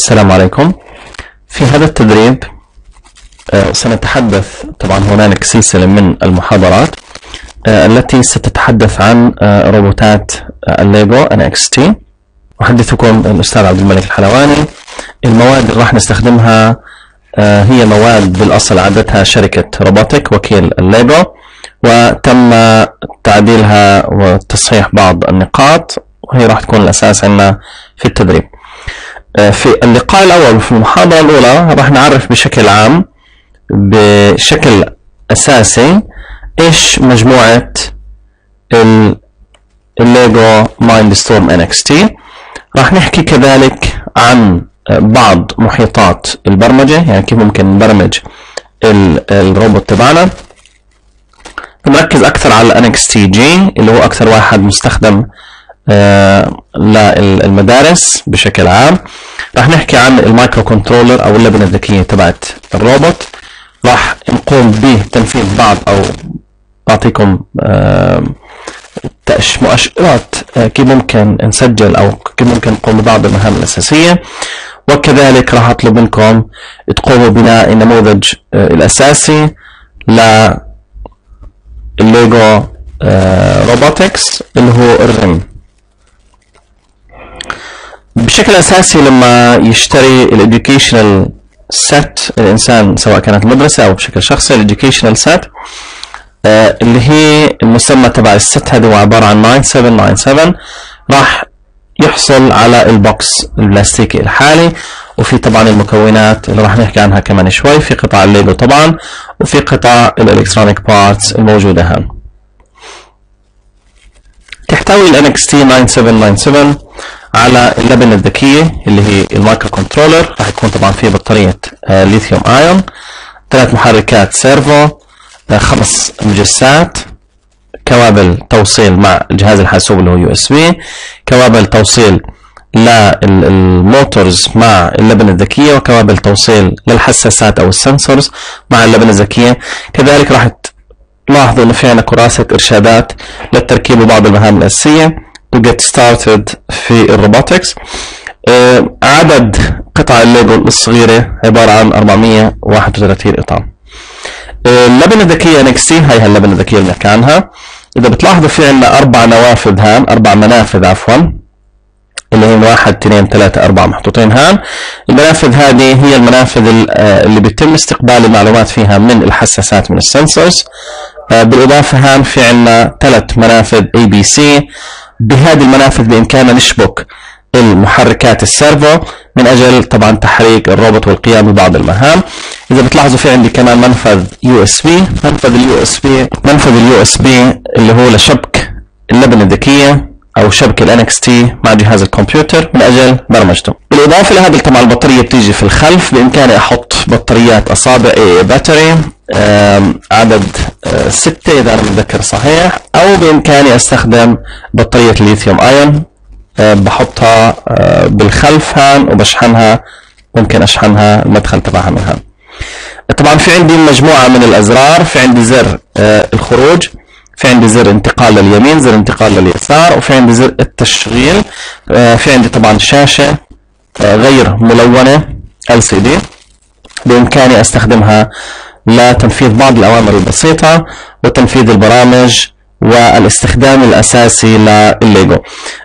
السلام عليكم. في هذا التدريب آه، سنتحدث طبعا هنالك سلسلة من المحاضرات آه، التي ستتحدث عن آه، روبوتات الليجو NXT أحدثكم الأستاذ عبد الملك الحلواني. المواد اللي راح نستخدمها هي مواد بالأصل عدتها شركة روبوتك وكيل الليجو وتم تعديلها وتصحيح بعض النقاط وهي راح تكون الأساس عندنا في التدريب. في اللقاء الأول في المحاضرة الأولى راح نعرف بشكل عام بشكل أساسي إيش مجموعة ال Lego Mindstorms NXT. راح نحكي كذلك عن بعض محيطات البرمجة يعني كيف ممكن نبرمج الروبوت تبعنا. نركز أكثر على NXT G اللي هو أكثر واحد مستخدم آه، للمدارس بشكل عام. راح نحكي عن ال microcontroller أو اللبنة الذكية تبعت الروبوت. راح نقوم بتنفيذ بعض أو اعطيكم آه، مؤشرات آه، كيف ممكن نسجل أو كيف ممكن نقوم ببعض المهام الأساسية. وكذلك راح أطلب منكم تقوموا بناء النموذج الأساسي ل الليجو robotics اللي هو الريم. بشكل أساسي لما يشتري ال educational set الإنسان سواء كانت مدرسة أو بشكل شخصي ال educational set آه اللي هي المسمى تبع ال set هذا هو عبارة عن 9797 راح يحصل على ال box البلاستيكي الحالي. وفي طبعا المكونات اللي راح نحكي عنها كمان شوي في قطع الليجو طبعا وفي قطع ال electronic parts الموجودة هون تحتوي ال NXT 9797 على اللبنه الذكية اللي هي ال microcontroller راح يكون طبعا فيه بطارية lithium ion ثلاث محركات servo آه، خمس مجسات. كوابل توصيل مع الجهاز الحاسوب اللي هو USB. كوابل توصيل لل motors مع اللبنة الذكية وكوابل توصيل للحساسات أو ال sensors مع اللبنة الذكية. كذلك راح تلاحظوا أنه في عندنا كراسة إرشادات للتركيب وبعض المهام الأساسية. Get started في ال robotics. آه، عدد قطع الليجو الصغيرة عبارة عن 431 قطعة آه، اللبنة الذكية NXT هاي هاللبنة الذكية اللي بنحكي عنها. إذا بتلاحظوا في عندنا أربع نوافذ هان أربع منافذ عفوا. اللي هي واحد اثنين ثلاثة أربعة محطوطين. هان المنافذ هذه هي المنافذ آه، اللي بيتم استقبال المعلومات فيها من الحساسات من ال sensors. بالإضافة هان في عندنا ثلاث منافذ ABC بهذه المنافذ بإمكاننا نشبك المحركات ال servo من أجل طبعا تحريك الروبوت والقيام ببعض المهام. إذا بتلاحظوا في عندي كمان منفذ USB. منفذ ال USB منفذ ال USB اللي هو لشبك اللبنة الذكية. أو شبكة ال NXT مع جهاز الكمبيوتر من أجل برمجته. بالإضافة لهذه طبعا البطارية بتيجي في الخلف. بإمكاني أحط بطاريات أصابع AA battery عدد آه، ستة إذا أنا متذكر صحيح أو بإمكاني أستخدم بطارية ال lithium ion آه، بحطها آه، بالخلف هان وبشحنها ممكن أشحنها المدخل تبعها من هان. طبعا في عندي مجموعة من الأزرار في عندي زر الخروج. في عندي زر انتقال لليمين زر انتقال لليسار وفي عندي زر التشغيل في عندي طبعا شاشة غير ملونة LCD بإمكاني أستخدمها لتنفيذ بعض الأوامر البسيطة وتنفيذ البرامج والاستخدام الأساسي للليجو.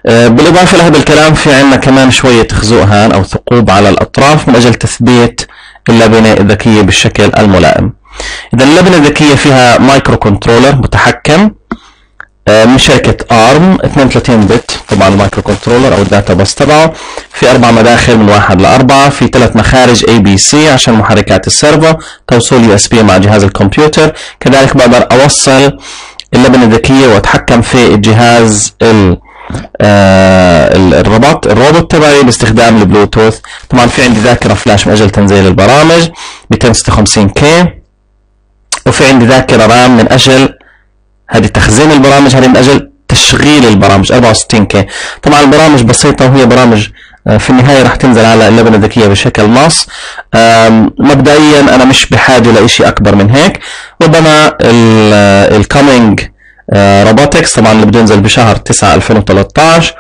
آه، بالإضافة لهذا الكلام في عندنا كمان شوية خزوق هان أو ثقوب على الأطراف من أجل تثبيت اللبنة الذكية بالشكل الملائم. إذا اللبنة الذكية فيها microcontroller متحكم آه، من شركة ARM 32 بت طبعا ال microcontroller أو ال data bus تبعه. في أربع مداخل من واحد لأربعة في ثلاث مخارج ABC عشان محركات ال servo توصيل USB مع جهاز الكمبيوتر. كذلك بقدر أوصل اللبنة الذكية وأتحكم في الجهاز ال آه الربط الروبوت تبعي باستخدام البلوتوث. طبعا في عندي ذاكرة فلاش من أجل تنزيل البرامج 256 K وفي عندي ذاكرة RAM من أجل هذه تخزين البرامج هذه من أجل تشغيل البرامج 64 K طبعا البرامج بسيطة وهي برامج آه، في النهاية راح تنزل على اللبنة الذكية بشكل نص. مبدئيا أنا مش بحاجة لشيء أكبر من هيك. ربما ال coming robotics طبعا اللي بده ينزل بشهر 9 2013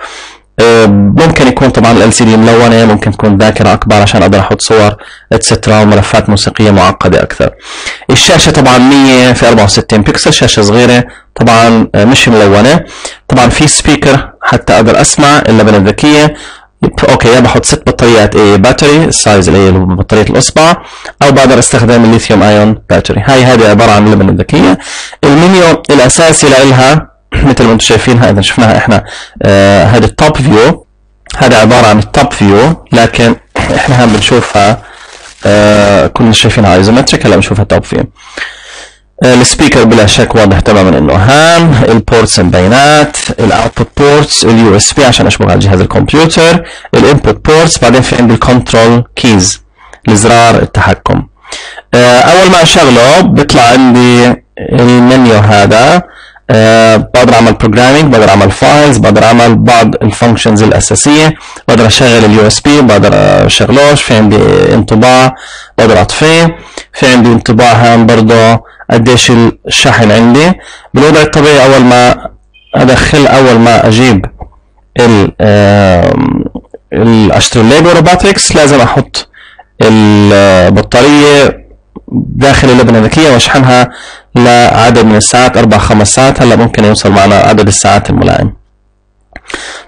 آه، ممكن يكون طبعا ال LCD ملونة ممكن تكون ذاكرة أكبر عشان أقدر أحط صور et cetera وملفات موسيقية معقدة أكثر. الشاشة طبعا 100 في 64 بكسل شاشة صغيرة طبعا آه، مش ملونة. طبعا في speaker حتى أقدر أسمع اللبنة الذكية okay يا بحط ست بطاريات AA battery ال size اللي هي بطارية الأصبع أو بقدر استخدم ال lithium ion battery هاي هذه عبارة عن اللبنه الذكية. المنيو الأساسي لها مثل ما أنتم شايفينها إذا شفناها إحنا آه هذا ال top view هذا عبارة عن ال top view لكن إحنا هم بنشوفها آه كنا شايفينها isometric هلا بنشوفها top view ال speaker بلا شك واضح تماما إنه هان ال ports البيانات ال output ports ال USB عشان اشبك على جهاز الكمبيوتر ال input ports بعدين في عندي ال control keys الزرار التحكم. آه، أول ما أشغله بيطلع عندي المنيو هذا. أه بقدر أعمل programming بقدر أعمل files بقدر أعمل بعض ال functions الأساسية. بقدر أشغل ال USB بقدر أشغلوش. في عندي انطباع بقدر أطفيه. في عندي انطباع هان برضه قديش الشحن عندي. بالوضع الطبيعي أول ما أدخل أول ما أجيب ال الليجو robotics لازم أحط البطاريه داخل اللبنة الذكية وأشحنها لعدد من الساعات أربع خمس ساعات. هلأ ممكن يوصل معنا عدد الساعات الملائم.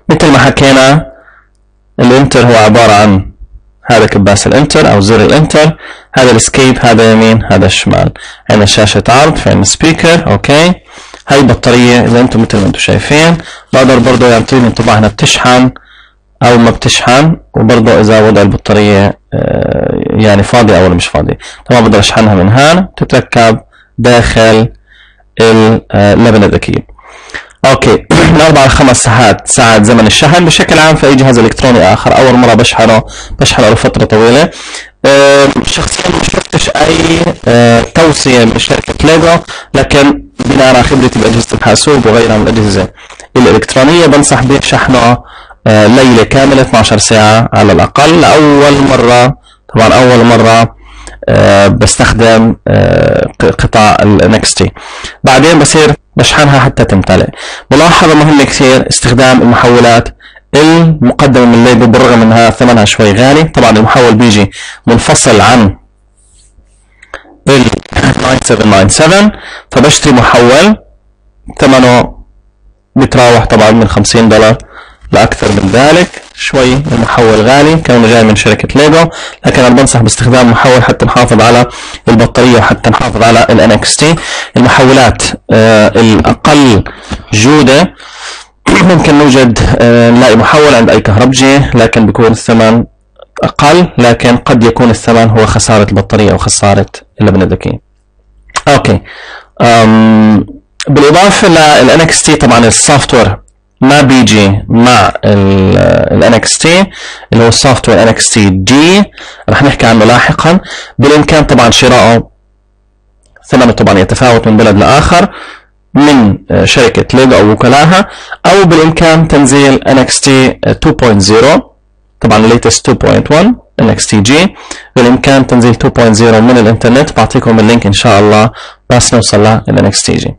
مثل ما حكينا ال enter هو عبارة عن هذا كباس ال enter أو زر ال enter. هذا ال escape هذا يمين هذا الشمال عندنا شاشة عرض في عندنا speaker okay. هاي البطارية إذا أنتم مثل ما أنتم شايفين. بقدر برضه يعطيني انطباع انها بتشحن أو ما بتشحن. وبرضه إذا وضع البطارية آه، يعني فاضية أو مش فاضية طبعا بقدر أشحنها من هون تتركب داخل اللبنة الذكية okay. من أربع لخمس ساعات ساعات زمن الشحن. بشكل عام في اي جهاز إلكتروني آخر. أول مرة بشحنه بشحنه لفترة طويلة. شخصيا ما شفتش أي آه، توصية من شركة ليجو لكن بناء على خبرتي بأجهزة الحاسوب وغيرها من الأجهزة الإلكترونية بنصح بشحنه آه، ليلة كاملة 12 ساعة على الأقل. لأول مرة طبعا أول مرة آه، بستخدم قطع ال NXT بعدين بصير بشحنها حتى تمتلئ. ملاحظة مهمة كثير استخدام المحولات المقدمة من ليجو بالرغم انها ثمنها شوي غالي. طبعا المحول بيجي منفصل عن ال 9797 فبشتري محول ثمنه بتراوح طبعا من 50 دولار لأكثر من ذلك. شوي المحول غالي كان جاي من شركة ليجو لكن أنا بنصح باستخدام محول حتى نحافظ على البطارية وحتى نحافظ على ال NXT المحولات آه الأقل جودة. ممكن نوجد آه نلاقي محول عند أي كهربجي لكن بيكون الثمن أقل لكن قد يكون الثمن هو خسارة البطارية أو خسارة اللبنة الذكية okay. أم بالإضافة لل NXT طبعا ال software ما بيجي مع ال NXT اللي هو ال software NXT دي رح نحكي عنه لاحقا. بالإمكان طبعا شراءه ثمنه طبعا يتفاوت من بلد لآخر من شركة ليجو أو وكلائها أو بالإمكان تنزيل NXT 2.0 طبعا ال latest 2.1 NXT G. بالإمكان تنزيل 2.0 من الإنترنت. بعطيكم ال link إن شاء الله. بس نوصل ل NXT G.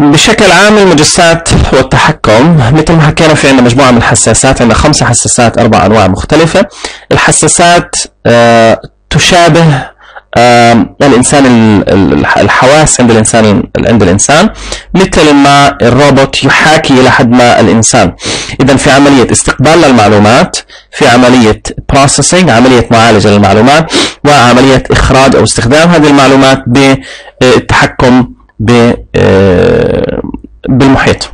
بشكل عام المجسات والتحكم مثل ما حكينا في عندنا مجموعة من الحساسات عندنا خمسة حساسات أربع أنواع مختلفة. الحساسات آه تشابه آه الإنسان الحواس عند الإنسان عند الإنسان مثل ما الروبوت يحاكي إلى حد ما الإنسان. إذا في عملية استقبال للمعلومات في عملية processing عملية معالجة للمعلومات وعملية إخراج أو استخدام هذه المعلومات بالتحكم بالمحيط.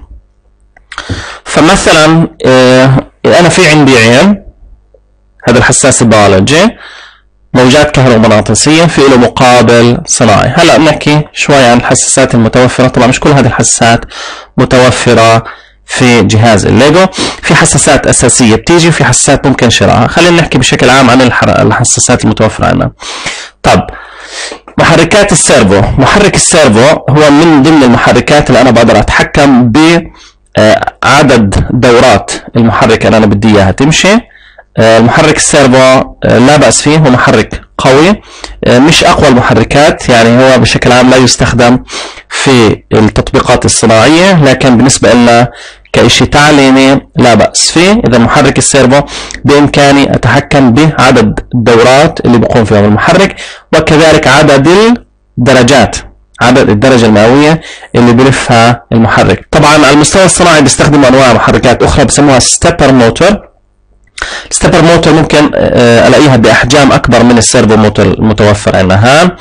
فمثلا آه، أنا في عندي عين هذا الحساس البيولوجي موجات كهرومغناطيسية في له مقابل صناعي. هلأ بنحكي شوي عن الحساسات المتوفرة. طبعا مش كل هذه الحساسات متوفرة في جهاز الليجو. في حساسات أساسية بتيجي وفي حساسات ممكن شرائها. خلينا نحكي بشكل عام عن الحساسات المتوفرة عندنا. طب محركات ال servo. محرك ال servo هو من ضمن المحركات اللي أنا بقدر أتحكم بعدد آه، دورات المحرك اللي أنا بدي إياها. تمشي؟ آه، المحرك ال servo آه، لا بأس فيه هو محرك قوي. مش أقوى المحركات يعني هو بشكل عام لا يستخدم في التطبيقات الصناعية لكن بالنسبة لنا كإشي تعليمي لا بأس فيه. إذا محرك ال servo بإمكاني أتحكم بعدد الدورات اللي بقوم فيهم المحرك وكذلك عدد الدرجات عدد الدرجة المئوية اللي بلفها المحرك. طبعا على المستوى الصناعي بيستخدموا أنواع محركات أخرى بسموها stepper motor ال stepper motor ممكن آه، ألاقيها بأحجام أكبر من ال servo motor المتوفر عندنا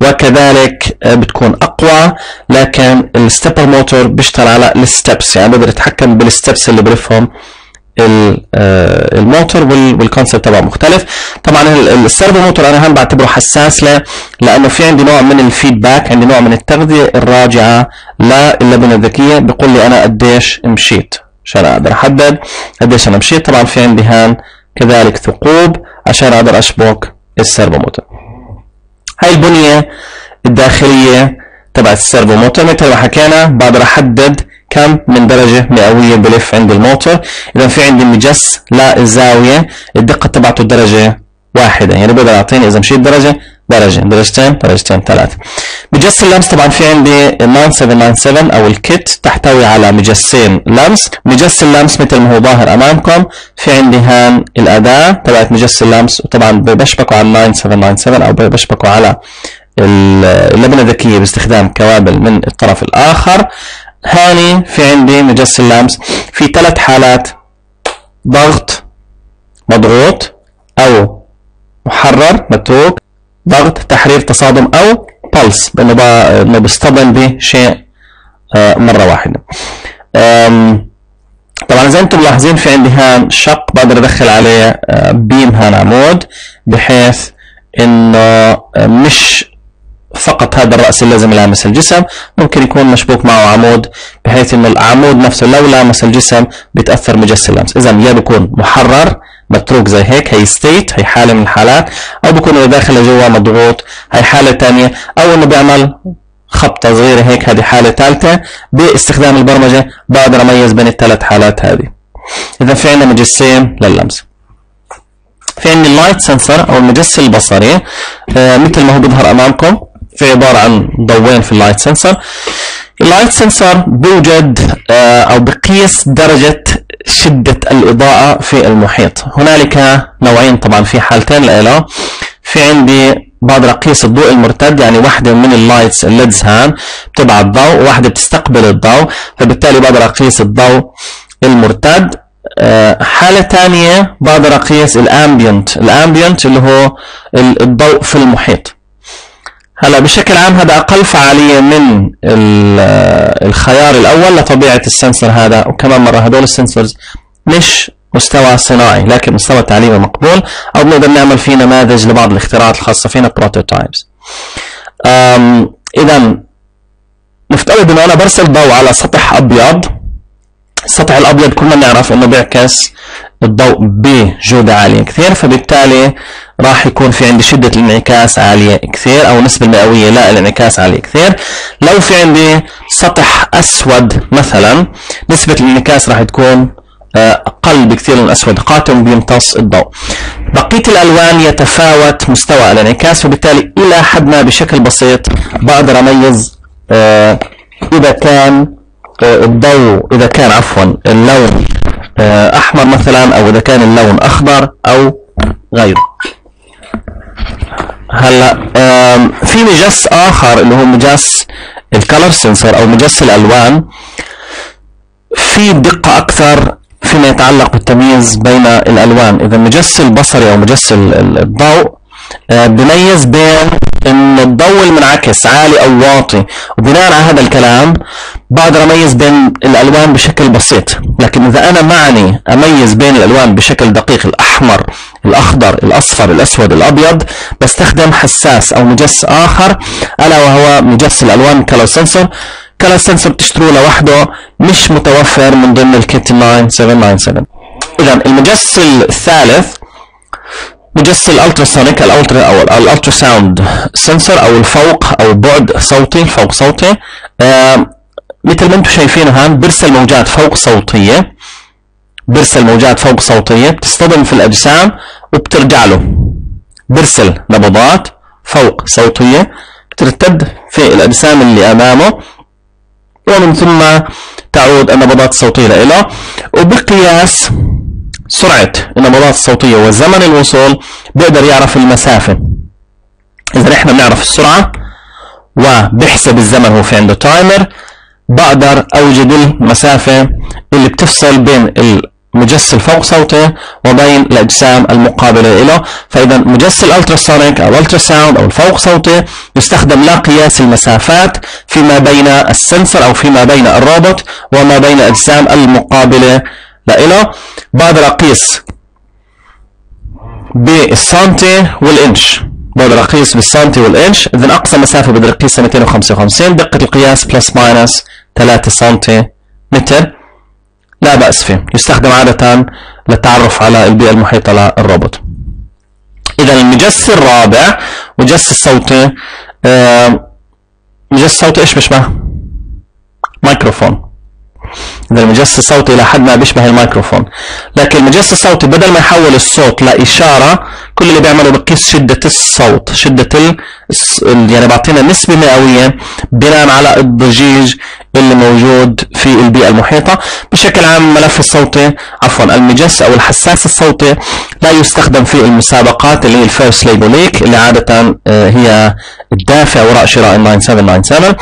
وكذلك آه، بتكون أقوى لكن ال stepper motor بيشتغل على ال steps. يعني بقدر يتحكم بال steps اللي بلفهم آه، ال motor وال concept تبعه مختلف. طبعا ال servo motor أنا هم بعتبره حساس له لأنه في عندي نوع من ال feedback عندي نوع من التغذية الراجعة للبنة الذكية بيقول لي أنا قديش مشيت. عشان أقدر أحدد. قديش أنا مشيت طبعا في عندي هان كذلك ثقوب عشان أقدر أشبك ال servo motor هاي البنية الداخلية تبعت ال servo motor مثل ما حكينا بقدر أحدد كم من درجة مئوية بلف عند الموتور إذا في عندي مجس للزاوية الدقة تبعته درجة واحدة. يعني بقدر أعطيني إذا مشيت درجة درجة درجتين درجتين ثلاثة. مجس اللمس طبعا في عندي 9797 أو الكيت تحتوي على مجسين لمس. مجس اللمس مثل ما هو ظاهر أمامكم. في عندي هان الأداة تبعت مجس اللمس وطبعا بشبكوا على 9797 أو بشبكوا على اللبنة الذكية باستخدام كوابل من الطرف الآخر. هاني في عندي مجس اللمس في ثلاث حالات ضغط مضغوط أو محرر متروك. ضغط تحرير تصادم أو بلس بأنه انه بيصطدم بشيء آه، مرة واحدة. طبعا زي أنتم ملاحظين في عندي هان شق بقدر أدخل عليه بيم آه، هان عمود بحيث إنه آه، مش فقط هذا الرأس اللي لازم يلامس الجسم ممكن يكون مشبوك معه عمود بحيث إنه العمود نفسه لو لامس الجسم بيتأثر مجس اللمس اذا يا بيكون محرر متروك زي هيك هي state هي حالة من الحالات أو بكون اللي داخل جوا مضغوط هي حالة ثانية أو إنه بيعمل خبطة صغيرة هيك هذه حالة ثالثة باستخدام البرمجة بقدر اميز بين الثلاث حالات هذه. إذا في عندنا مجسين لللمس. في عندي ال light sensor أو المجس البصري آه مثل ما هو بيظهر أمامكم. في عبارة عن ضوين في ال light sensor ال light sensor بيوجد آه أو بقيس درجة شدة الإضاءة في المحيط. هنالك نوعين طبعا في حالتين له في عندي بقدر اقيس الضوء المرتد يعني واحدة من ال lights ال LEDs هان بتبعت ضوء وواحدة بتستقبل الضوء فبالتالي بقدر اقيس الضوء المرتد. آه، حالة ثانية بقدر اقيس ال ambient ال ambient اللي هو الضوء في المحيط. هلا بشكل عام هذا أقل فعالية من الخيار الأول لطبيعة ال sensor هذا وكمان مرة هدول ال sensors مش مستوى صناعي لكن مستوى تعليمي مقبول أو بنقدر نعمل فيه نماذج لبعض الاختراعات الخاصة فينا prototypes اذا نفترض إنه أنا برسل ضوء على سطح أبيض السطح الأبيض كلنا نعرف إنه بيعكس الضوء بجودة عالية كثير فبالتالي راح يكون في عندي شدة الانعكاس عالية كثير أو النسبة المئوية للانعكاس عالية كثير. لو في عندي سطح أسود مثلا نسبة الانعكاس راح تكون آه، أقل بكثير من الأسود قاتم بيمتص الضوء. بقية الألوان يتفاوت مستوى الانعكاس وبالتالي إلى حد ما بشكل بسيط بقدر أميز آه، إذا كان الضوء إذا كان عفوا اللون أحمر مثلا أو إذا كان اللون أخضر أو غيره. هلأ في مجس آخر اللي هو مجس الكالر سنسور أو مجس الألوان. في دقة أكثر فيما يتعلق بالتمييز بين الألوان. إذا مجس البصري أو مجس الضوء آه، بميز بين إن الضوء المنعكس عالي أو واطي وبناء على هذا الكلام بقدر أميز بين الألوان بشكل بسيط. لكن إذا أنا معني أميز بين الألوان بشكل دقيق الأحمر الأخضر الأصفر الأسود الأبيض بستخدم حساس أو مجس آخر ألا وهو مجس الألوان color sensor color sensor بتشتروه لوحده مش متوفر من ضمن ال kit 9797 اذا المجس الثالث مجس ال ultrasonic ال ultra أو ال ultrasound سنسور أو الفوق أو بعد صوتي فوق صوتي. آه مثل ما أنتم شايفين هان برسل موجات فوق صوتية. برسل موجات فوق صوتية بتصطدم في الأجسام وبترجع له. برسل نبضات فوق صوتية بترتد في الأجسام اللي أمامه. ومن ثم تعود النبضات الصوتية له وبقياس سرعة النبضات الصوتية وزمن الوصول بيقدر يعرف المسافة. إذا إحنا بنعرف السرعة وبحسب الزمن هو في عنده timer بقدر أوجد المسافة اللي بتفصل بين المجس الفوق صوتي وبين الأجسام المقابلة له فإذا مجس ال ultrasonic أو ultrasound أو الفوق صوتي يستخدم لقياس المسافات فيما بين ال sensor أو فيما بين الروبوت وما بين الأجسام المقابلة له بقدر أقيس بالسنتي والإنش بقدر أقيس بالسنتي والإنش إذا أقصى مسافة بقدر أقيسها 255 دقة القياس plus minus 3 سنتي متر لا بأس فيه. يستخدم عادة للتعرف على البيئة المحيطة للروبوت إذا المجس الرابع مجس الصوتي مجس الصوتي إيش بيشبه؟ مايكروفون. إذا المجس الصوتي إلى حد ما بيشبه الميكروفون. لكن المجس الصوتي بدل ما يحول الصوت لإشارة كل اللي بيعمله بقيس شدة الصوت شدة ال... يعني بعطينا نسبة مئوية بناء على الضجيج اللي موجود في البيئة المحيطة. بشكل عام الملف الصوتي عفوا المجس أو الحساس الصوتي لا يستخدم في المسابقات اللي هي ال FIRST LEGO League اللي عادة آه، هي الدافع وراء شراء ال 9797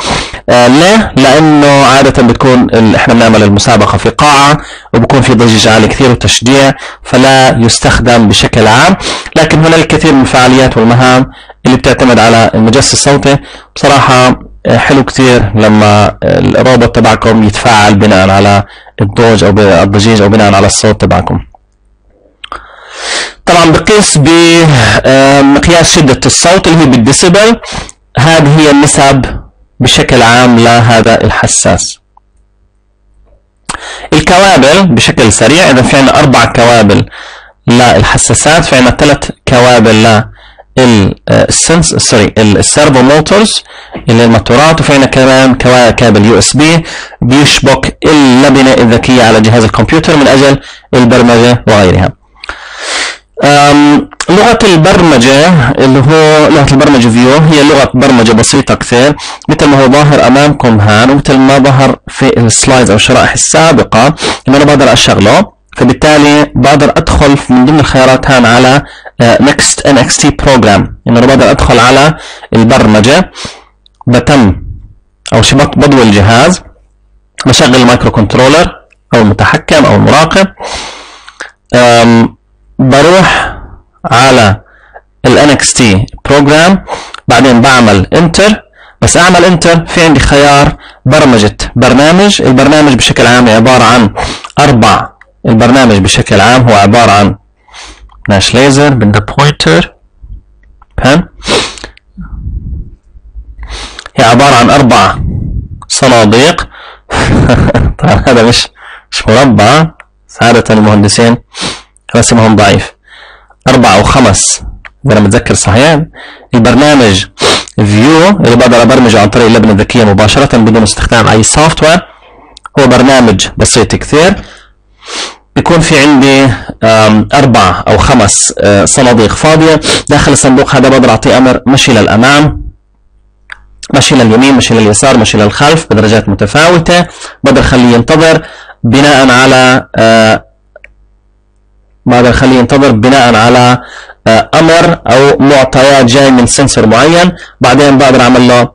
آه ليه؟ لأنه عادة بتكون إحنا بنعمل المسابقة في قاعة وبكون في ضجيج عالي كثير وتشجيع فلا يستخدم بشكل عام. لكن هناك الكثير من الفعاليات والمهام اللي بتعتمد على المجس الصوتي. بصراحة آه، حلو كثير لما الروبوت تبعكم يتفاعل بناء على الضوج أو الضجيج أو بناء على الصوت تبعكم. طبعا بقيس بمقياس شدة الصوت اللي هي بالديسيبل. هذه هي النسب بشكل عام لهذا الحساس. الكوابل بشكل سريع إذا في عندنا أربع كوابل. للحساسات في عندنا ثلاث كوابل ال sens- sorry ال servo motors اللي الموتورات وفي عندنا كمان كابل USB بيشبك اللبنة الذكية على جهاز الكمبيوتر من أجل البرمجة وغيرها. لغة البرمجة اللي هو لغة البرمجة view هي لغة برمجة بسيطة كثير مثل ما هو ظاهر أمامكم هان ومثل ما ظهر في ال slides أو الشرائح السابقة إنه أنا بقدر أشغله فبالتالي بقدر أدخل من ضمن الخيارات هان على آه، Next NXT Program. إنه أنا بقدر أدخل على البرمجة بتم أو شيء بضوي الجهاز بشغل ال microcontroller أو المتحكم أو المراقب. بروح على ال NXT program بعدين بعمل enter بس أعمل enter في عندي خيار برمجة برنامج. البرنامج بشكل عام عبارة عن أربع البرنامج بشكل عام هو عبارة عن ناش ليزر بدنا pointer بان هي عبارة عن أربع صناديق. طبعا هذا مش مش مربع. عادة المهندسين رسمهم ضعيف. أربع أو خمس إذا أنا متذكر صحيح. البرنامج view اللي بقدر أبرمجه عن طريق اللبنة الذكية مباشرة بدون استخدام أي software هو برنامج بسيط كثير. بيكون في عندي أربع أو خمس آه، صناديق فاضية. داخل الصندوق هذا بقدر أعطيه أمر مشي للأمام مشي لليمين مشي لليسار مشي للخلف بدرجات متفاوتة. بقدر أخليه ينتظر بناء على آه، بقدر أخليه ينتظر بناء على آه، أمر أو معطيات جاي من sensor معين. بعدين بقدر أعمل له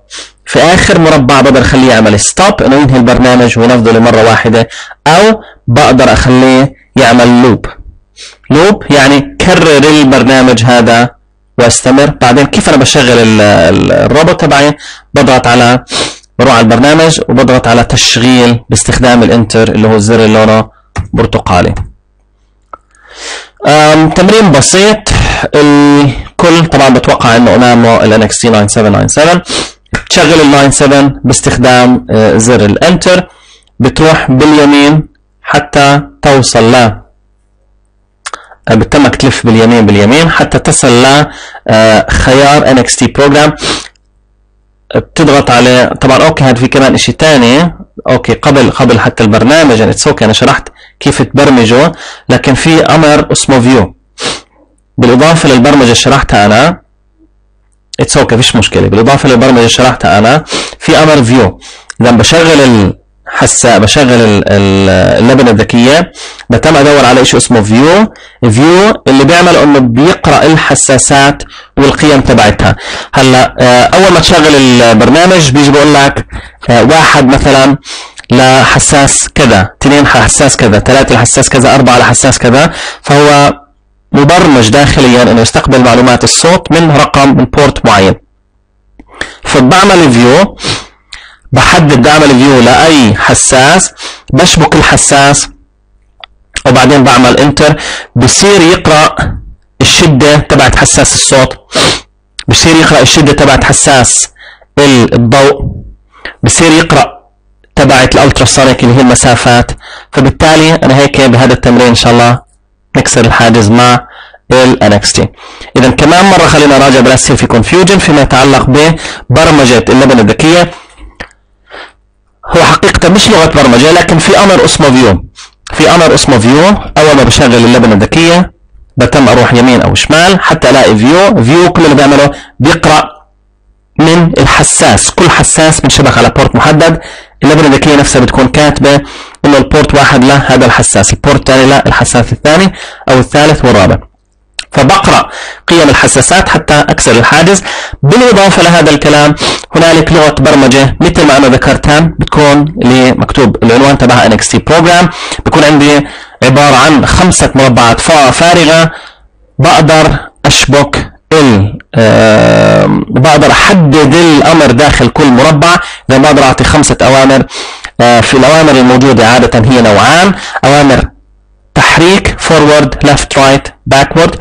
في آخر مربع بقدر أخليه يعمل stop إنه ينهي البرنامج وينفذه لمرة واحدة أو بقدر أخليه يعمل loop loop يعني كرر البرنامج هذا واستمر. بعدين كيف أنا بشغل الروبوت تبعي؟ بضغط على بروح على البرنامج وبضغط على تشغيل باستخدام ال enter اللي هو الزر اللي لونه برتقالي تمرين بسيط. الكل طبعا بتوقع إنه أمامه ال NXT 9797 تشغل ال 97 باستخدام آه، زر ال enter. بتروح باليمين حتى توصل ل آه، بتمك تلف باليمين باليمين حتى تصل ل آه، خيار NXT program بتضغط عليه طبعا okay هذا في كمان شيء ثاني okay قبل قبل حتى البرنامج يعني okay أنا شرحت كيف تبرمجه. لكن في أمر اسمه view بالإضافة للبرمجة اللي شرحتها أنا it's okay فيش مشكلة. بالإضافة للبرمجه اللي شرحتها أنا في أمر view اذا بشغل حساء بشغل ال- ال- اللبنة الذكية. بتم أدور على شيء اسمه view view اللي بيعمل إنه بيقرأ الحساسات والقيم تبعتها. هلأ آه، أول ما تشغل البرنامج بيجي بيقول لك آه، واحد مثلا لحساس كذا اثنين حساس كذا ثلاثة لحساس كذا أربعة لحساس كذا. فهو مبرمج داخليا إنه يستقبل معلومات الصوت من رقم من port معين. فبعمل view بحدد بعمل view لأي حساس بشبك الحساس وبعدين بعمل enter بصير يقرأ الشدة تبعت حساس الصوت. بصير يقرأ الشدة تبعت حساس الضوء. بصير يقرأ تبعت ال ultrasonic اللي هي المسافات. فبالتالي أنا هيك بهذا التمرين إن شاء الله نكسر الحاجز مع ال NXT اذا كمان مرة خلينا نراجع بلا يصير في confusion فيما يتعلق ببرمجة اللبنه الذكيه هو حقيقة مش لغة برمجة لكن في أمر اسمه view في أمر اسمه view أول ما بشغل اللبنة الذكية بتم أروح يمين أو شمال حتى ألاقي view view كل اللي بيعمله بيقرأ من الحساس. كل حساس بنشبك على port محدد. اللبنة الذكية نفسها بتكون كاتبة إنه ال port واحد له هذا الحساس. ال port الثاني لا الحساس الثاني أو الثالث والرابع. فبقرأ قيم الحساسات حتى أكسر الحاجز. بالإضافة لهذا الكلام هنالك لغة برمجة. مثل ما أنا ذكرتها بتكون اللي مكتوب العنوان تبعها NXT program. بكون عندي عبارة عن خمسة مربعات. فا- فارغة بقدر أشبك ال بقدر أحدد الأمر داخل كل مربع. إذا بقدر اعطي خمسة أوامر آه، في الأوامر الموجودة عادة هي نوعان. أوامر تحريك forward left right backward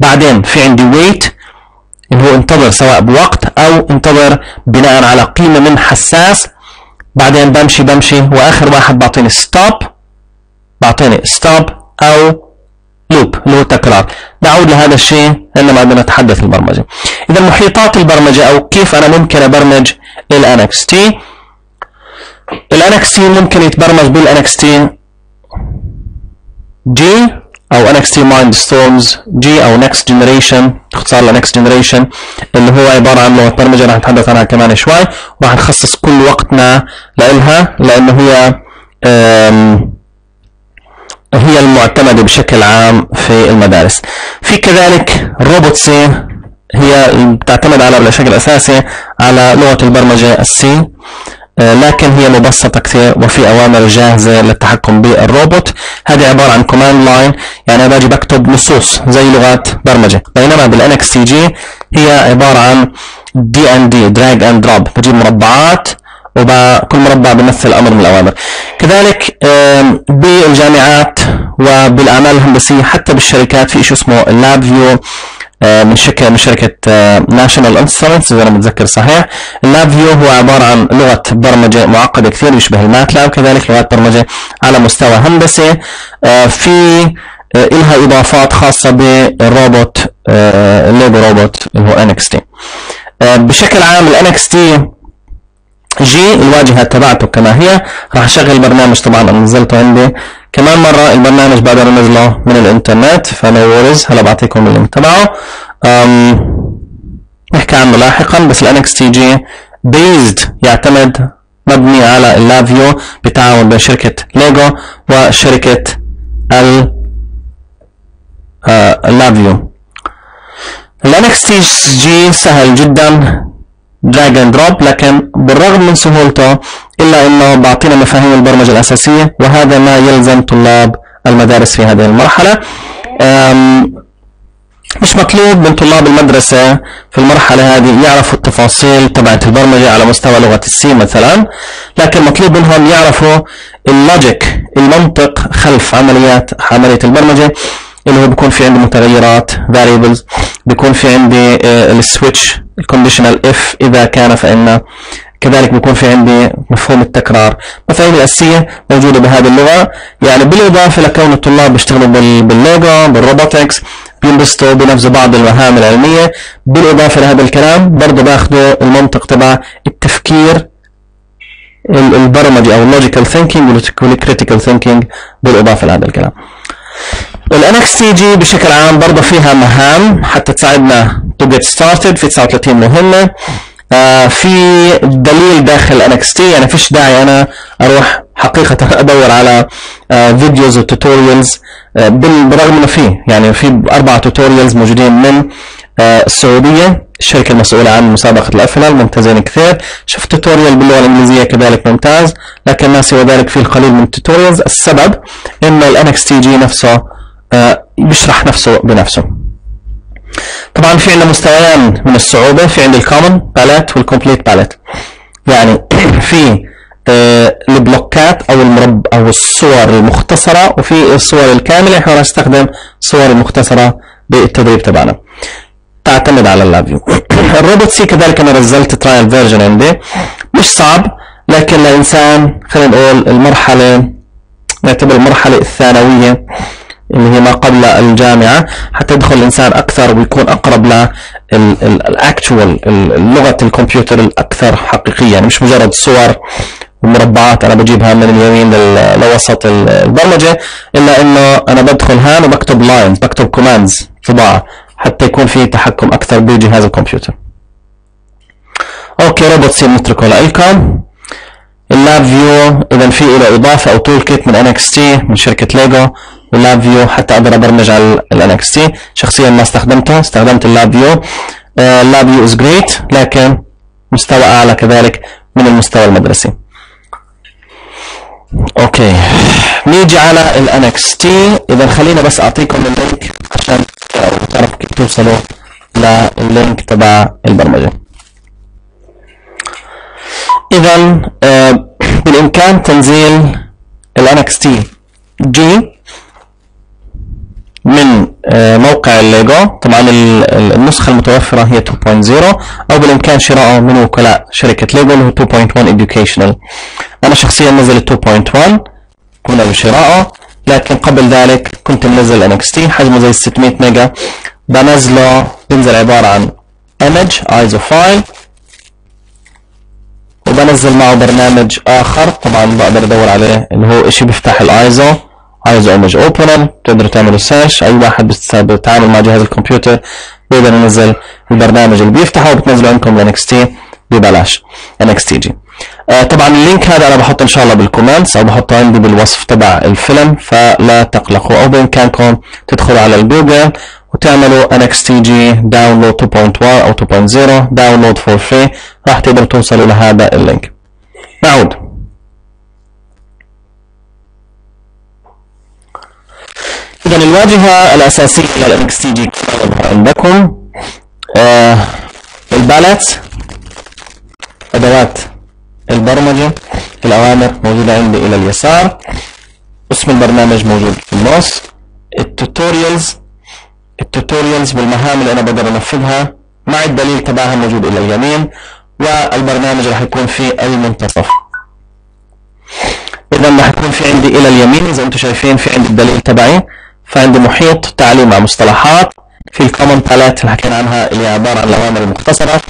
بعدين في عندي wait اللي هو انتظر سواء بوقت أو انتظر بناء على قيمة من حساس. بعدين بمشي بمشي وآخر واحد بعطيني stop بعطيني stop أو loop اللي هو تكرار. نعود لهذا الشيء عندما بدنا نتحدث البرمجة. إذا محيطات البرمجة أو كيف أنا ممكن أبرمج ال NXT ال NXT ممكن يتبرمج بال NXT جي أو NXT Mindstorms جي أو Next Generation. اختصار ل Next Generation اللي هو عبارة عن لغة برمجة راح نتحدث عنها كمان شوي. وراح نخصص كل وقتنا لإلها لأنه هي هي المعتمدة بشكل عام في المدارس. في كذلك RobotC هي تعتمد على بشكل أساسي على لغة البرمجة ال C. لكن هي مبسطة كثير وفي أوامر جاهزة للتحكم بالروبوت. هذه عبارة عن command line يعني أنا باجي بكتب نصوص زي لغات برمجة. بينما بال NXT G هي عبارة عن D and D drag and drop بجيب مربعات وكل مربع بيمثل أمر من الأوامر. كذلك بالجامعات وبالأعمال الهندسية حتى بالشركات في شيء اسمه ال LabVIEW من شركه من شركة National Instruments إذا أنا متذكر صحيح. ال LabVIEW هو عبارة عن لغة برمجة معقدة كثير يشبه ال MATLAB كذلك لغات برمجة على مستوى هندسي آه، في آه، إلها إضافات خاصة بالروبوت آه، الليجو روبوت اللي هو NXT آه، بشكل عام ال NXT G الواجهة تبعته كما هي. راح أشغل البرنامج طبعا أنا نزلته عندي. كمان مرة البرنامج بقدر انزله من الإنترنت ف no worries هلا بعطيكم ال link تبعه. نحكي عنه لاحقا بس ال NXTG based يعتمد مبني على ال LabVIEW بتعاون بين شركة ليجو وشركة ال ال LabVIEW ال NXTG سهل جدا. drag and drop لكن بالرغم من سهولته إلا أنه بعطينا مفاهيم البرمجة الأساسية وهذا ما يلزم طلاب المدارس في هذه المرحلة. أم، مش مطلوب من طلاب المدرسة في المرحلة هذه يعرفوا التفاصيل تبعت البرمجة على مستوى لغة ال C مثلا لكن مطلوب منهم يعرفوا ال logic المنطق خلف عمليات عملية البرمجة. اللي هو بيكون في عندي متغيرات variables. بيكون في عندي ال switch ال conditional if إذا كان فإن. كذلك بيكون في عندي مفهوم التكرار. مفاهيم الأساسية موجودة بهذه اللغة. يعني بالإضافة لكون الطلاب بيشتغلوا بال- بالليجو بال robotics بينبسطوا بنفذوا بعض المهام العلمية. بالإضافة لهذا الكلام برضه بأخذوا المنطق تبع التفكير ال- البرمجي أو ال logical thinking وال critical thinking بالإضافة لهذا الكلام. ال NXTG بشكل عام برضه فيها مهام حتى تساعدنا to get started في 39 مهمة. آه في دليل داخل NXT يعني فيش داعي أنا أروح حقيقة أدور على videos و tutorials بالرغم إنه في يعني في أربع tutorials موجودين من آه، السعودية. الشركة المسؤولة عن مسابقة ال FLL ممتازين كثير. شفت tutorial باللغة الإنجليزية كذلك ممتاز. لكن ما سوى ذلك في القليل من ال tutorials السبب إنه ال NXT G نفسه آه، بيشرح نفسه بنفسه. طبعا في عندنا مستويان من الصعوبة. في عند ال common palette وال complete palette يعني في آه، البلوكات أو المرب أو الصور المختصرة وفي الصور الكاملة. إحنا نستخدم الصور المختصرة بالتدريب تبعنا. تعتمد على ال LabVIEW ال RobotC كذلك أنا نزلت trial version عندي. مش صعب لكن لانسان خلينا نقول المرحلة نعتبر المرحلة الثانوية اللي هي ما قبل الجامعة حتى يدخل الإنسان أكثر ويكون أقرب لل actual لغة الكمبيوتر الأكثر حقيقية يعني مش مجرد صور ومربعات أنا بجيبها من اليمين لوسط البرمجة إلا إنه أنا بدخل هان وبكتب lines بكتب commands طباعة. حتى يكون في تحكم أكثر بجهاز الكمبيوتر. okay RobotC نتركه لكم ال LabVIEW اذا في له إضافة أو toolkit من تي من شركة ليجو. وال LabVIEW حتى أقدر أبرمج على NXT. شخصيا ما استخدمته استخدمت ال LabVIEW. ال LabVIEW is great لكن مستوى أعلى كذلك من المستوى المدرسي. okay. نيجي على NXT. اذا خلينا بس أعطيكم ال link عشان تعرف كيف توصلوا لل link تبع البرمجة. اذا آه، بالإمكان تنزيل ال NXT G من آه، موقع الليجو. طبعا النسخة المتوفرة هي 2.0 أو بالإمكان شراءه من وكلاء شركة ليجو اللي هو 2.1 educational. أنا شخصيا نزلت 2.1 قمنا بشراءه. لكن قبل ذلك كنت منزل NXT حجمه زي 600 ميجا. بنزله بنزل عبارة عن image ISO file وبنزل معه برنامج آخر. طبعا بقدر أدور عليه اللي هو إشي بيفتح الايزو ISO image opener تقدروا تعملوا search أي واحد بيتعامل مع جهاز الكمبيوتر بيقدر ينزل البرنامج اللي بيفتحه وبتنزلوا عندكم NXT ببلاش. NXTG آه طبعا ال link هذا أنا بحطه إن شاء الله بال comments أو بحطه عندي بالوصف تبع الفيلم فلا تقلقوا. أو بامكانكم تدخلوا على الجوجل وتعملوا NXTG download 2.1 أو 2.0 download for free راح تقدروا توصلوا لهذا ال link. نعود. اذا الواجهة الأساسية لل NXTG عندكم آه ال palette أدوات. البرمجة الأوامر موجودة عندي إلى اليسار. اسم البرنامج موجود في النص. ال tutorials ال tutorials والمهام اللي أنا بقدر أنفذها مع الدليل تبعها موجود إلى اليمين والبرنامج راح يكون في المنتصف. إذا راح يكون في عندي إلى اليمين. ما أنتم شايفين في عندي الدليل تبعي فعندي محيط تعليم مع مصطلحات. في ال common palette اللي حكينا عنها اللي هي عبارة عن الأوامر المختصرة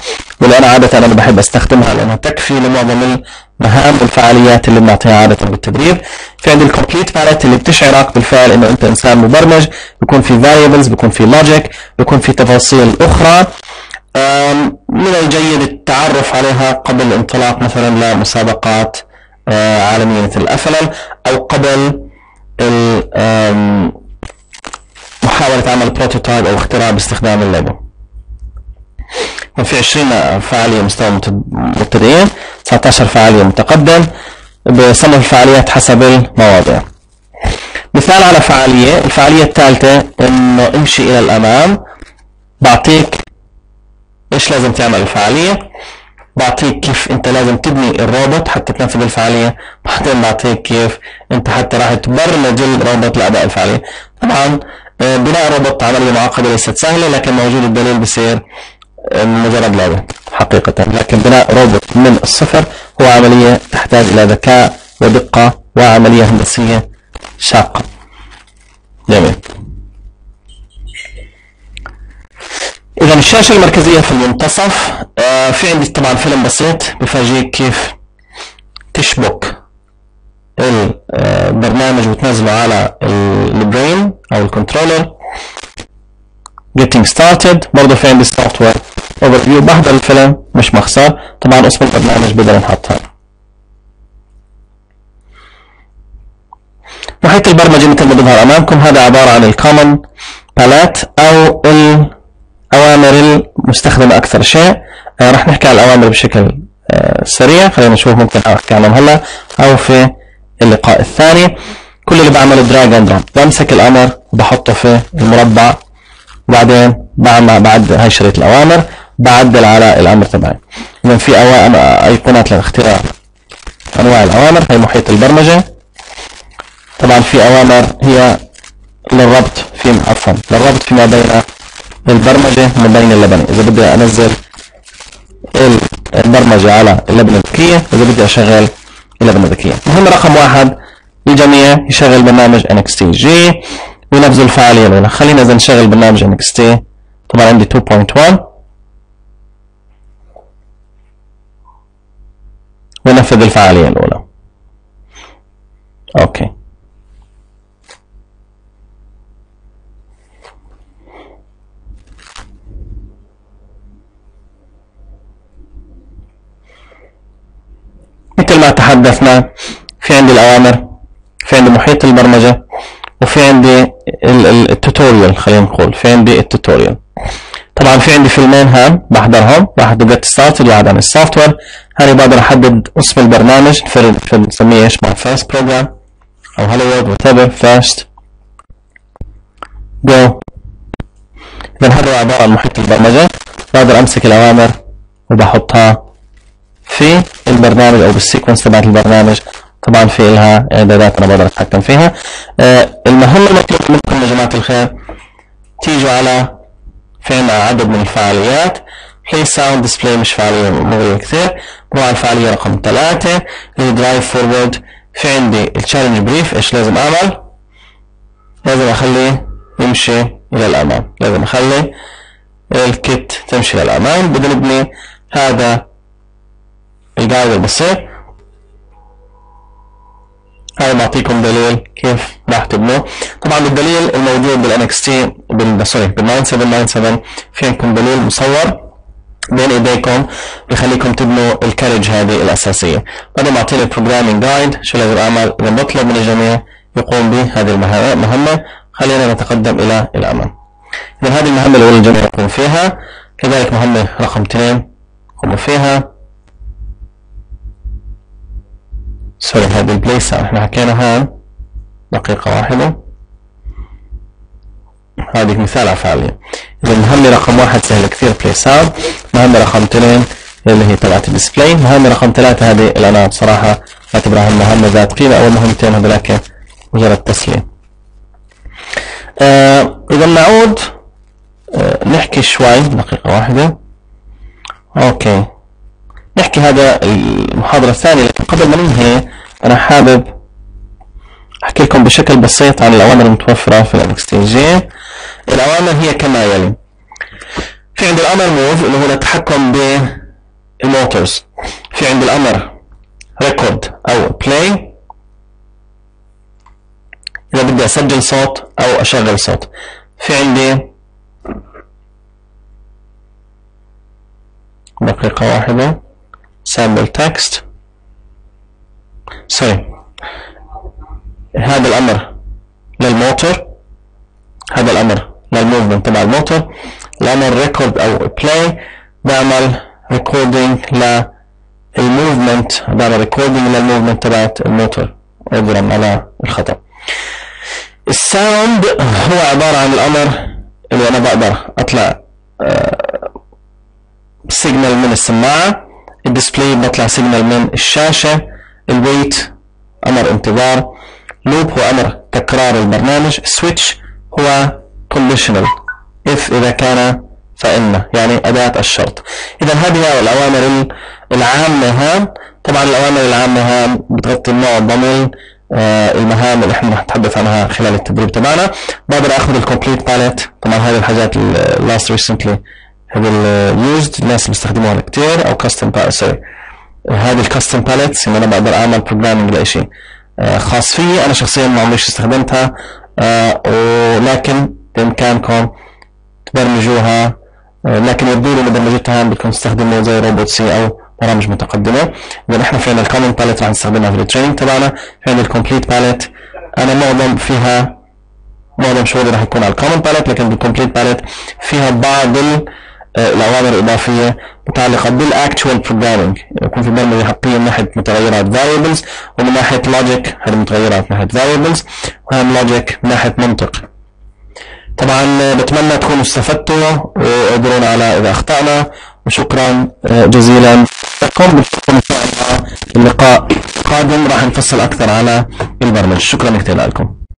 واللي أنا عادة أنا بحب أستخدمها لأنها تكفي لمعظم المهام والفعاليات اللي بنعطيها عادة بالتدريب. في عندي ال complete palette اللي بتشعرك بالفعل إنه أنت إنسان مبرمج بيكون في variables بيكون في logic بيكون في تفاصيل أخرى. من الجيد التعرف عليها قبل الانطلاق مثلا لمسابقات آه، عالمية مثل ال FLL أو قبل محاولة عمل prototype أو اختراع باستخدام الليجو في 20 فعالية مستوى مبتدئين 19 فعالية متقدم بصنف الفعاليات حسب المواضيع. مثال على فعالية الفعالية الثالثة انه امشي إلى الأمام بعطيك إيش لازم تعمل الفعالية؟ بعطيك كيف أنت لازم تبني الروبوت حتى تنفذ الفعالية بعدين بعطيك كيف أنت حتى راح تبرمج الروبوت لأداء الفعالية. طبعا بناء روبوت عملية معقدة ليست سهلة لكن موجود الدليل بصير آه، مجرد لعبة حقيقة. لكن بناء روبوت من الصفر هو عملية تحتاج إلى ذكاء ودقة وعملية هندسية شاقة. جميل. إذا الشاشة المركزية في المنتصف آه، في عندي طبعا فيلم بسيط بفرجيك كيف تشبك. البرنامج وتنزله على ال brain أو ال controller getting started. برضه في عندي software overview بحضر الفيلم. مش مخسر. طبعا اسم البرنامج بقدر نحط هذا محيط البرمجة مثل ما بيظهر أمامكم هذا عبارة عن ال common palette أو الأوامر المستخدمة أكثر شيء. آه رح نحكي عن الأوامر بشكل آه سريع. خلينا نشوف ممكن أحكي عنهم هلا. أو في اللقاء الثاني. كل اللي بعمله drag and drop بمسك الأمر وبحطه في المربع. وبعدين بعمل بعد هاي شريط الأوامر بعدل على الأمر تبعي. إذا في أيقونات لاختيار أنواع الأوامر. هي محيط البرمجة. طبعا في أوامر هي للربط في عفوا للربط فيما بين البرمجة وما بين اللبنة إذا بدي أنزل البرمجة على اللبنة الذكية إذا بدي أشغل اللبنة الذكية مهم رقم واحد الجميع يشغل برنامج NXT G. وينفذ الفعالية الأولى خلينا إذا نشغل برنامج NXT طبعا عندي 2.1 ونفذ الفعالية الأولى. أوكي. مثل ما تحدثنا في عندي الأوامر في عندي محيط البرمجة وفي عندي ال tutorial خلينا نقول في عندي ال tutorial. طبعا في عندي فيلمين هام بحضرهم واحد get started وواحد عن ال software هاني بقدر أحدد اسم البرنامج في بنسميه إيش؟ my first program أو Hello World whatever first go اذا هذا عبارة عن محيط البرمجة. بقدر أمسك الأوامر وبحطها في البرنامج أو بال sequence تبعت البرنامج طبعا في لها اعدادات أنا بقدر أتحكم فيها. آه المهم المطلوب منكم يا جماعة الخير تيجوا على في عندنا عدد من الفعاليات. هي sound display مش فعالية مغرية كثير. بروح على الفعالية رقم ثلاثة. اللي drive forward في عندي ال challenge brief إيش لازم أعمل؟ لازم اخليه يمشي إلى الأمام. لازم أخلي ال kit تمشي للامام بدنا نبني هذا القاعدة البسيط. هاي بعطيكم دليل كيف راح تبنوه. طبعا الدليل الموجود بال NXT sorry بال 9797 في عندكم دليل مصور بين إيديكم بخليكم تبنوا ال car هذه الأساسية. بعدين معطيني ال programming guide شو لازم اعمل اذا بطلب من الجميع يقوم بهذه المهمة. خلينا نتقدم إلى الامام اذا هذه المهمة الاولى الجميع يقوم فيها. كذلك مهمة رقم اثنين يقوموا فيها. sorry هذه ال palette إحنا حكيناها دقيقة واحدة. هذه مثال على فعالية إذا المهمة رقم واحد سهلة كثير play sound مهمة رقم اثنين اللي هي تبعت ال display مهمة رقم ثلاثة هذه اللي أنا بصراحة أعتبرها مهمة ذات قيمة أول مهمتين هذولاك مجرد تسلية آه إذا نعود آه نحكي شوي دقيقة واحدة. أوكي. نحكي هذا المحاضرة الثانية لكن قبل ما ننهي أنا حابب أحكي لكم بشكل بسيط عن الأوامر المتوفرة في الإكستنجين الأوامر هي كما يلي. في عند الأمر موف اللي هو التحكم بال motors في عند الأمر record أو play إذا بدي أسجل صوت أو أشغل صوت. في عندي دقيقة واحدة. Sample text. sorry هذا الأمر للموتور. هذا الأمر لل movement تبع الموتور. الأمر record أو play بعمل recording لل movement بعمل recording لل movement تبعت الموتور. عذرا على الخطأ. ال sound هو عبارة عن الأمر اللي أنا بقدر أطلع signal من السماعة. ال display بطلع signal من الشاشة ال wait أمر انتظار loop هو أمر تكرار البرنامج switch هو conditional if إذا كان فإن يعني أداة الشرط. إذا هذه الأوامر العامة هام. طبعا الأوامر العامة هام بتغطي النوع ضمن آه المهام اللي إحنا نتحدث عنها خلال التدريب تبعنا. بقدر آخذ ال complete palette طبعا هذه الحاجات last recently هذه ال used الناس بيستخدموها كثير أو custom sorry هذه ال custom palettes ان أنا بقدر أعمل programming لشيء آه خاص فيي أنا شخصيا ما عمري استخدمتها. آه ولكن بإمكانكم تبرمجوها. آه لكن يبدو لي برمجتها بدكم تستخدموا زي Robot C أو برامج متقدمة. إذا إحنا في عندنا ال common palette راح نستخدمها في ال training تبعنا. في عندنا ال complete palette أنا معظم فيها معظم شغلي راح يكون على ال common palette لكن بال complete palette فيها بعض ال- الأوامر الإضافية متعلقة بال actual programming يكون في برمجه حقيقيه من ناحية متغيرات variables ومن ناحية logic هذه متغيرات من ناحية variables وهم logic من ناحية منطق. طبعا آه، بتمنى تكونوا استفدتوا وقدرونا على إذا أخطأنا وشكرا آه، جزيلا. لكم بنشوفكم في اللقاء القادم. راح نفصل أكثر على البرمجه شكرا كثير لكم.